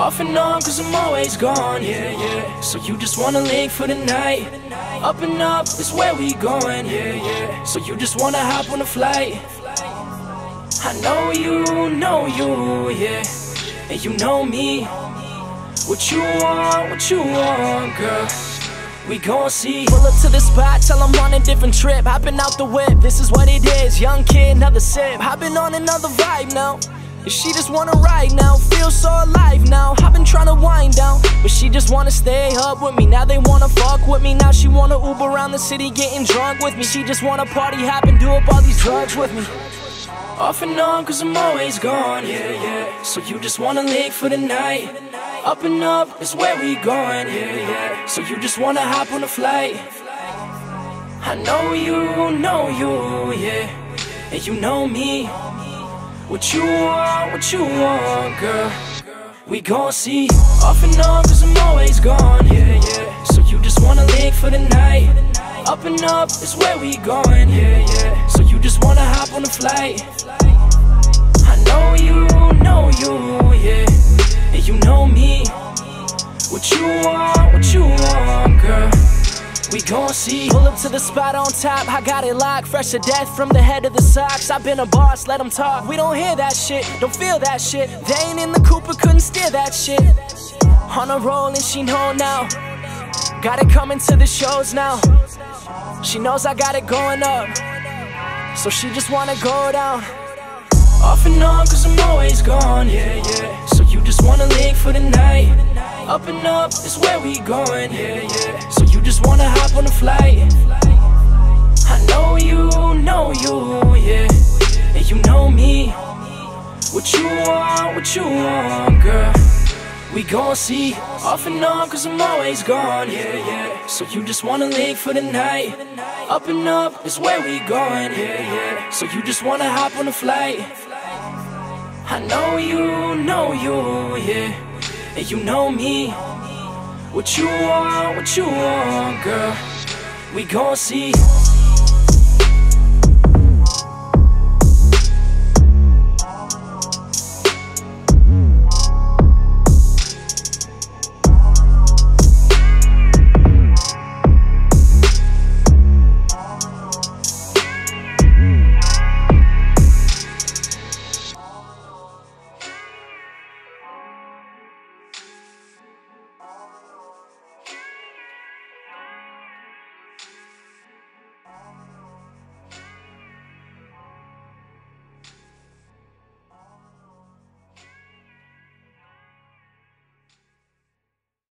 Off and on, cause I'm always gone, yeah, yeah. So you just wanna link for the night. Up and up is where we going, yeah, yeah. So you just wanna hop on a flight. I know you, know you, yeah. And you know me. What you want, what you want, girl. We gon' see. Pull up to the spot, tell I'm on a different trip. Hopping out the whip, this is what it is. Young kid, another sip. Hopping on another vibe now. She just wanna ride now, feel so alive now. I've been trying to wind down, but she just wanna stay up with me. Now they wanna fuck with me. Now she wanna Uber around the city getting drunk with me. She just wanna party, hop and do up all these drugs with me. Off and on, cause I'm always gone, yeah, yeah. So you just wanna link for the night. Up and up is where we going, yeah, yeah. So you just wanna hop on a flight. I know you, know you, yeah. And you know me. What you want, what you want, girl. We gon' see. Off and on, cause I'm always gone, yeah, yeah. So you just wanna link for the night. Up and up is where we going, yeah, yeah. So you just wanna hop on a flight. I know you, know you, yeah. And you know me. What you want. We gon' see. Pull up to the spot on top, I got it locked. Fresh to death from the head of the socks. I've been a boss, let them talk. We don't hear that shit, don't feel that shit. They ain't in the Cooper, couldn't steer that shit. On a roll and she know now. Got it coming to the shows now. She knows I got it going up. So she just wanna go down. Off and on, cause I'm always gone, yeah, yeah. So you just wanna link for the night. Up and up is where we going, yeah, yeah. So you just wanna hop on a flight. I know you, know you, yeah. And you know me. What you want, what you want, girl. We gon' see. Off and on, cause I'm always gone, yeah, yeah. So you just wanna link for the night. Up and up is where we going, yeah, yeah. So you just wanna hop on a flight. I know you, know you, yeah. And you know me. What you want, what you want, girl. We gon' see.